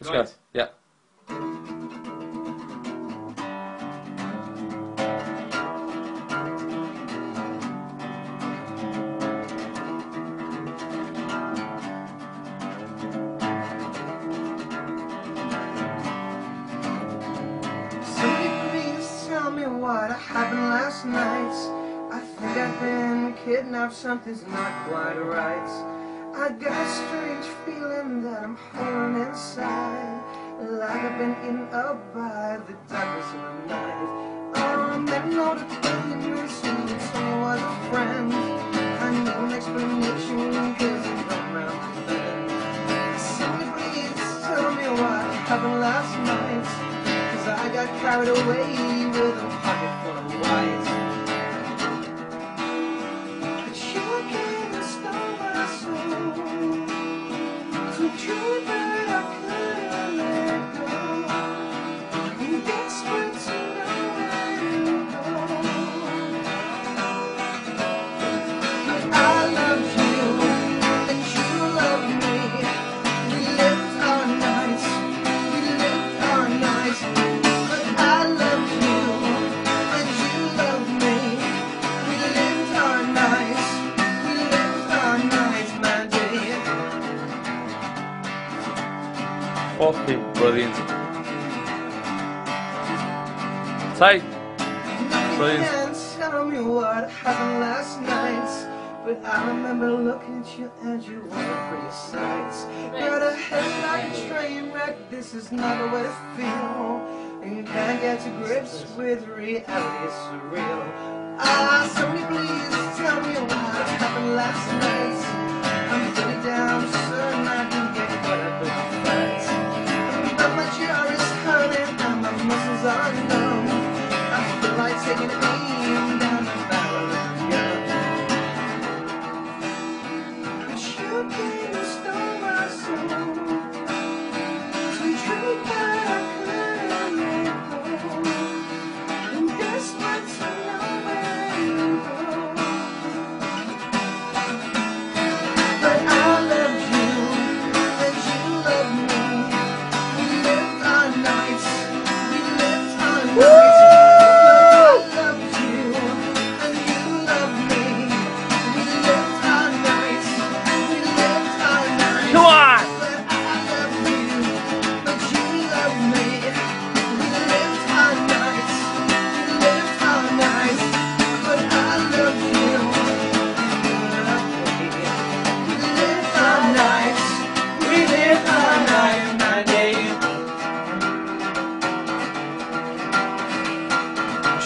Let's Right. go. Yeah. Somebody please tell me what happened last night. I think I've been kidnapped, something's not quite right. I got a strange feeling that I'm holding inside. Like I've been in a by the darkness of the night. Oh, men know the pain, someone told was a friend. I need an explanation, cause I'm not around the. Somebody please tell me what happened last night. Cause I got carried away with a pocket full of white. Fucking brilliant. Say, Nobody Brilliant. can tell me what happened last night. But I remember looking at you and you were a pretty sight. Got a head like a train wreck, this is not the way to feel. And can't get to grips with reality, it's surreal. Ah,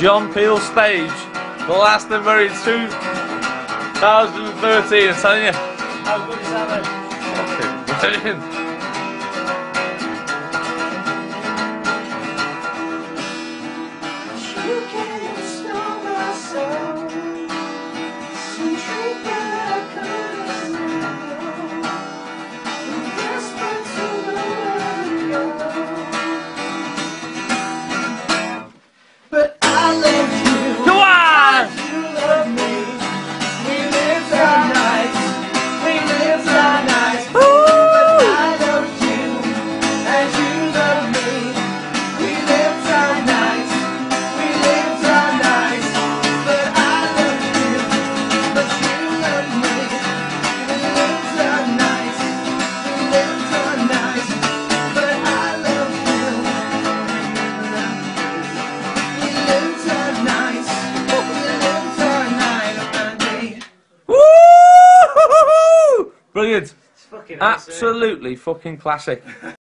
John Peel stage. The last ever in 2013. I'm telling you. How good is that then? Fucking brilliant. You came and stole Brilliant. It's fucking. Absolutely fucking classic.